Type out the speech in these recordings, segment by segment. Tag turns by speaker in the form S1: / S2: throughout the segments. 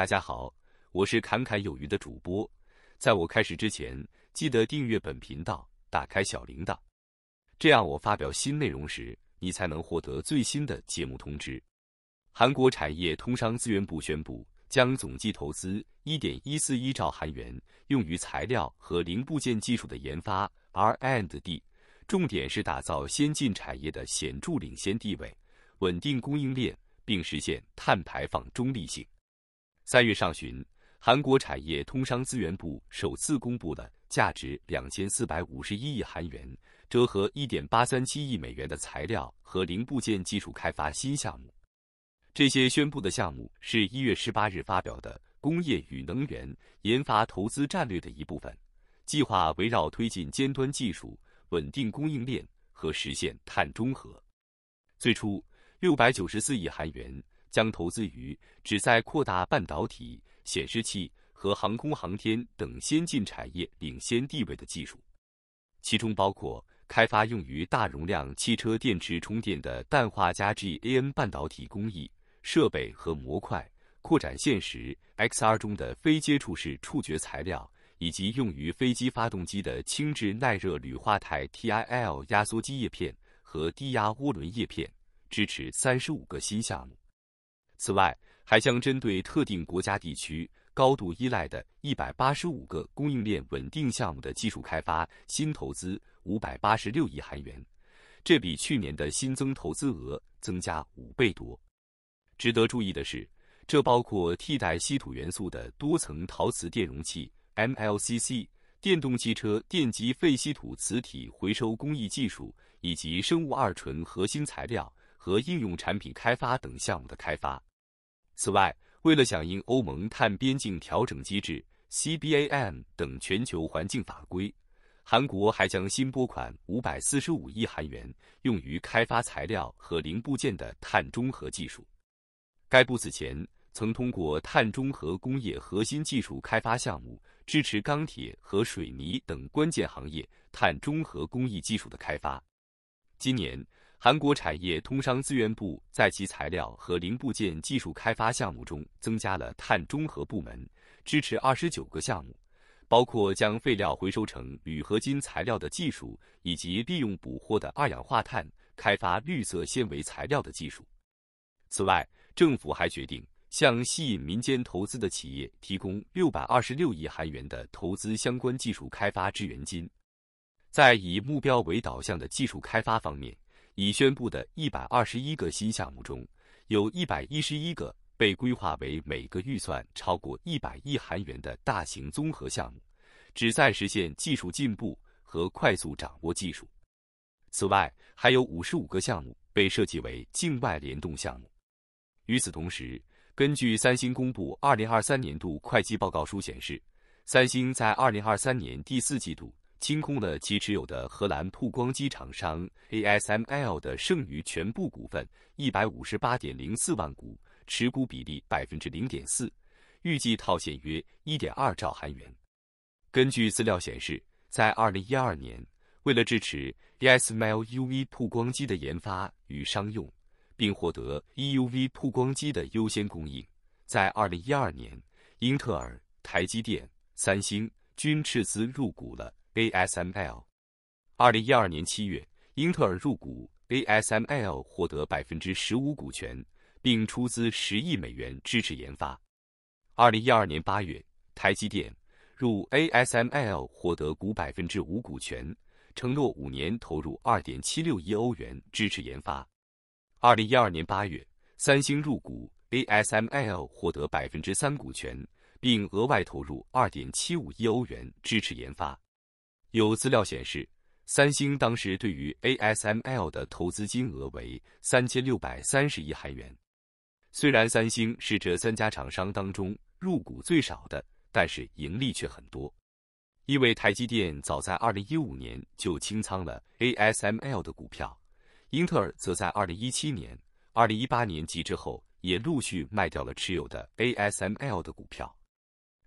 S1: 大家好，我是侃侃有余的主播。在我开始之前，记得订阅本频道，打开小铃铛，这样我发表新内容时，你才能获得最新的节目通知。韩国产业通商资源部宣布，将总计投资一点一四一兆韩元，用于材料和零部件技术的研发 R&D，重点是打造先进产业的显著领先地位，稳定供应链。并实现碳排放中立性。三月上旬，韩国产业通商资源部首次公布了价值两千四百五十一亿韩元（折合一点八三七亿美元）的材料和零部件技术开发新项目。这些宣布的项目是一月十八日发表的《工业与能源研发投资战略》的一部分，计划围绕推进尖端技术、稳定供应链和实现碳中和。最初。六百九十四亿韩元将投资于旨在扩大半导体、显示器和航空航天等先进产业领先地位的技术，其中包括开发用于大容量汽车电池充电的氮化镓 GaN 半导体工艺设备和模块，扩展现实 XR 中的非接触式触觉材料，以及用于飞机发动机的轻质耐热铝化钛 TIL 压缩机叶片和低压涡轮叶片。支持三十五个新项目。此外，还将针对特定国家地区高度依赖的一百八十五个供应链稳定项目的技术开发新投资五百八十六亿韩元，这比去年的新增投资额增加五倍多。值得注意的是，这包括替代稀土元素的多层陶瓷电容器 （MLCC）、电动汽车电极废稀土磁体回收工艺技术以及生物二醇核心材料。和应用产品开发等项目的开发。此外，为了响应欧盟碳边境调整机制 （CBAM） 等全球环境法规，韩国还将新拨款五百四十五亿韩元，用于开发材料和零部件的碳中和技术。该部此前曾通过碳中和工业核心技术开发项目，支持钢铁和水泥等关键行业碳中和工艺技术的开发。今年。韩国产业通商资源部在其材料和零部件技术开发项目中增加了碳中和部门，支持二十九个项目，包括将废料回收成铝合金材料的技术，以及利用捕获的二氧化碳开发绿色纤维材料的技术。此外，政府还决定向吸引民间投资的企业提供六百二十六亿韩元的投资相关技术开发支援金。在以目标为导向的技术开发方面，已宣布的一百二十一个新项目中，有一百一十一个被规划为每个预算超过一百亿韩元的大型综合项目，旨在实现技术进步和快速掌握技术。此外，还有五十五个项目被设计为境外联动项目。与此同时，根据三星公布二零二三年度会计报告书显示，三星在二零二三年第四季度。清空了其持有的荷兰曝光机厂商 ASML 的剩余全部股份一百五十八点零四万股，持股比例百分之零点四，预计套现约一点二兆韩元。根据资料显示，在二零一二年，为了支持 ASML UV 曝光机的研发与商用，并获得 EUV 曝光机的优先供应，在二零一二年，英特尔、台积电、三星均斥资入股了。ASML，二零一二年七月，英特尔入股 ASML，获得百分之十五股权，并出资十亿美元支持研发。二零一二年八月，台积电入 ASML，获得股百分之五股权，承诺五年投入二点七六亿欧元支持研发。二零一二年八月，三星入股 ASML，获得百分之三股权，并额外投入二点七五亿欧元支持研发。有资料显示，三星当时对于 ASML 的投资金额为三千六百三十亿韩元。虽然三星是这三家厂商当中入股最少的，但是盈利却很多。因为台积电早在二零一五年就清仓了 ASML 的股票，英特尔则在二零一七年、二零一八年及之后也陆续卖掉了持有的 ASML 的股票。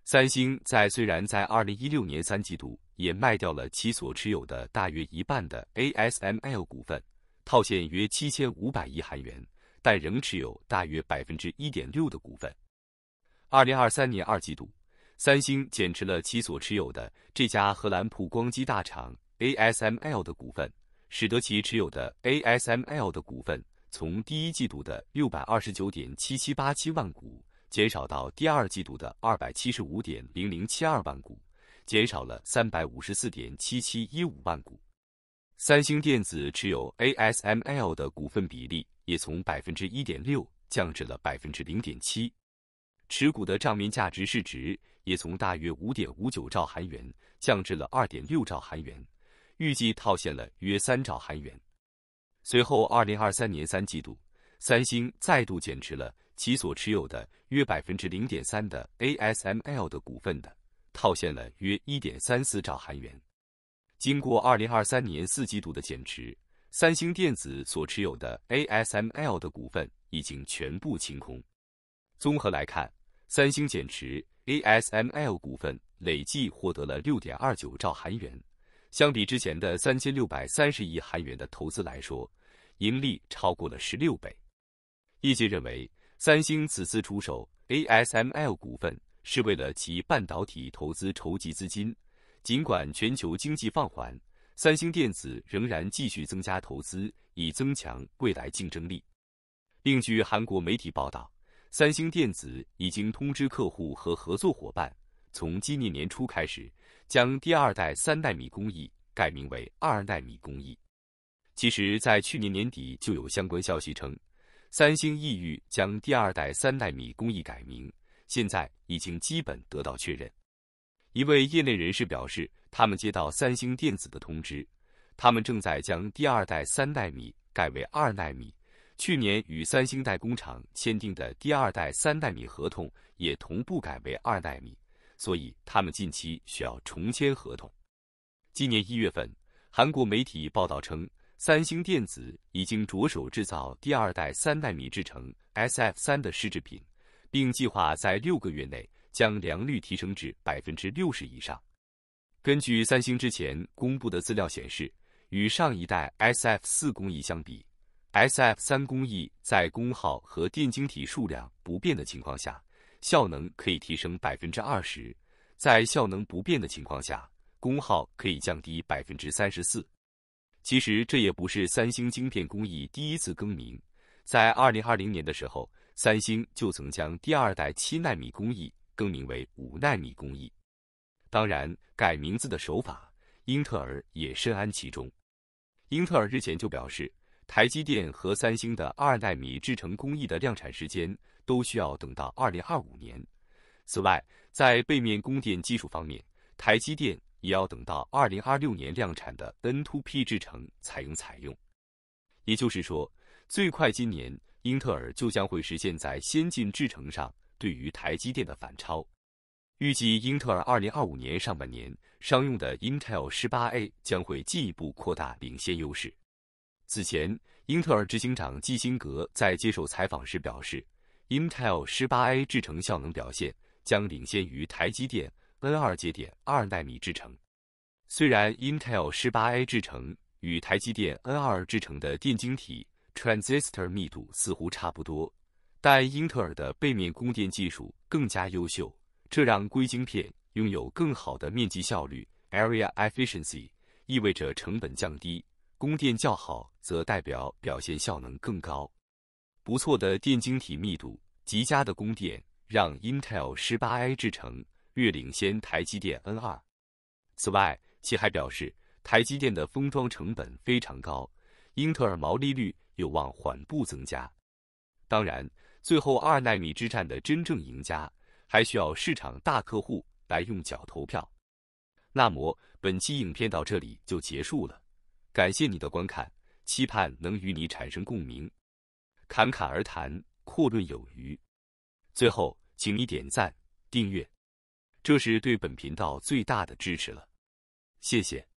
S1: 三星在虽然在二零一六年三季度也卖掉了其所持有的大约一半的 ASML 股份，套现约七千五百亿韩元，但仍持有大约百分之一点六的股份。二零二三年二季度，三星减持了其所持有的这家荷兰曝光机大厂 ASML 的股份，使得其持有的 ASML 的股份从第一季度的六百二十九点七七八七万股减少到第二季度的二百七十五点零零七二万股，减少了三百五十四点七七一五万股。三星电子持有 ASML 的股份比例也从百分之一点六降至了百分之零点七，持股的账面价值市值也从大约五点五九兆韩元降至了二点六兆韩元，预计套现了约三兆韩元。随后，二零二三年三季度，三星再度减持了其所持有的约百分之零点三的 ASML 的股份的，套现了约一点三四兆韩元。经过二零二三年四季度的减持，三星电子所持有的 ASML 的股份已经全部清空。综合来看，三星减持 ASML 股份累计获得了六点二九兆韩元，相比之前的三千六百三十亿韩元的投资来说，盈利超过了十六倍。业界认为，三星此次出手 ASML 股份是为了其半导体投资筹集资金。尽管全球经济放缓，三星电子仍然继续增加投资，以增强未来竞争力。另据韩国媒体报道，三星电子已经通知客户和合作伙伴，从今年年初开始，将第二代三纳米工艺改名为二纳米工艺。其实，在去年年底就有相关消息称，三星意欲将第二代三纳米工艺改名，现在已经基本得到确认。一位业内人士表示，他们接到三星电子的通知，他们正在将第二代三纳米改为二纳米。去年与三星代工厂签订的第二代三纳米合同也同步改为二纳米，所以他们近期需要重签合同。今年一月份，韩国媒体报道称，三星电子已经着手制造第二代三纳米制程 SF 三的试制品，并计划在六个月内。将良率提升至百分之六十以上。根据三星之前公布的资料显示，与上一代 SF 四工艺相比，SF 三工艺在功耗和电晶体数量不变的情况下，效能可以提升百分之二十；在效能不变的情况下，功耗可以降低百分之三十四。其实这也不是三星晶片工艺第一次更名，在二零二零年的时候，三星就曾将第二代七纳米工艺。更名为五纳米工艺，当然改名字的手法，英特尔也深谙其中。英特尔日前就表示，台积电和三星的二纳米制程工艺的量产时间都需要等到二零二五年。此外，在背面供电技术方面，台积电也要等到二零二六年量产的 N2P 制程才能采用。也就是说，最快今年，英特尔就将会实现在先进制程上。对于台积电的反超，预计英特尔二零二五年上半年商用的 Intel 十八 A 将会进一步扩大领先优势。此前，英特尔执行长基辛格在接受采访时表示，Intel 十八 A 制程效能表现将领先于台积电 N 二节点二纳米制程。虽然 Intel 十八 A 制程与台积电 N 二制程的电晶体 transistor 密度似乎差不多。但英特尔的背面供电技术更加优秀，这让硅晶片拥有更好的面积效率 （area efficiency），意味着成本降低。供电较好，则代表表现效能更高。不错的电晶体密度、极佳的供电，让 Intel 18A 制程略领先台积电 N2。此外，其还表示，台积电的封装成本非常高，英特尔毛利率有望缓步增加。当然。最后，二纳米之战的真正赢家还需要市场大客户来用脚投票。那么，本期影片到这里就结束了，感谢你的观看，期盼能与你产生共鸣。侃侃而谈，阔论有余。最后，请你点赞、订阅，这是对本频道最大的支持了，谢谢。